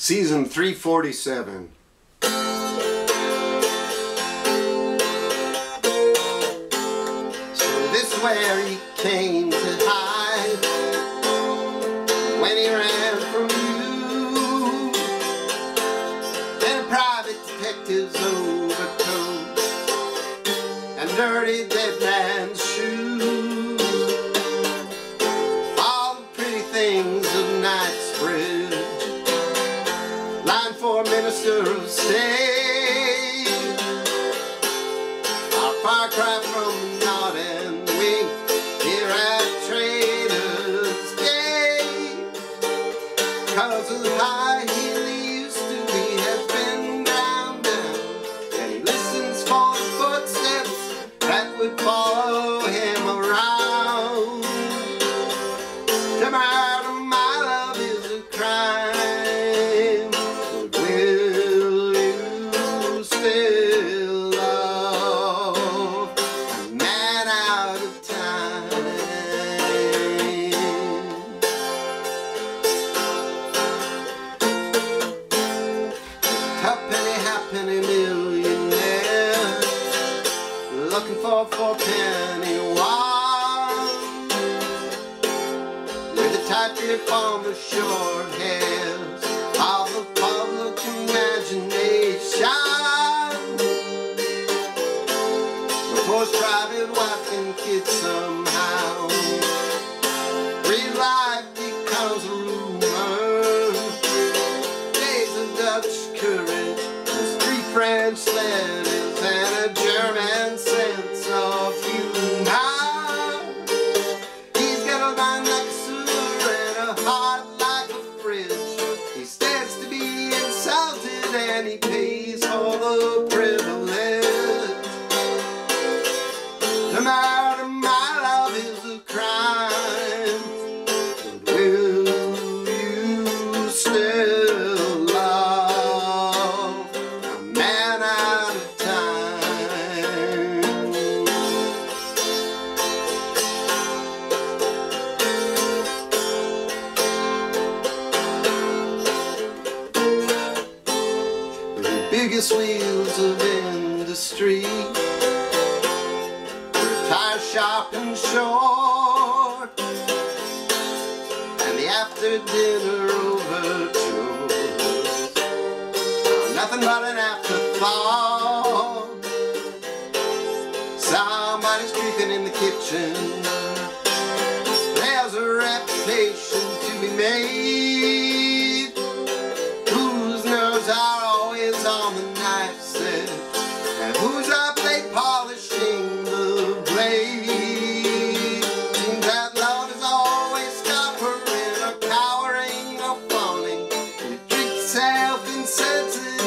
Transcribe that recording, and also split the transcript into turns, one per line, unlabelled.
Season 347. So this where he came to hide when he ran from you. Then a private detective's overcoat and dirty dead man's minister of state. Tuppenny halfpenny millionaire. Looking for a penny wine with a tight grip on the short hairs of the public imagination. Before private wife and kids somehow. Real life becomes Letters and a German sense of humor. He's got a mind like a sewer and a heart like a fridge. He stands to be insulted and he pays biggest wheels of industry. Tire sharp and short and the after dinner overtures. Are nothing but an afterthought. Somebody's creeping in the kitchen dancing.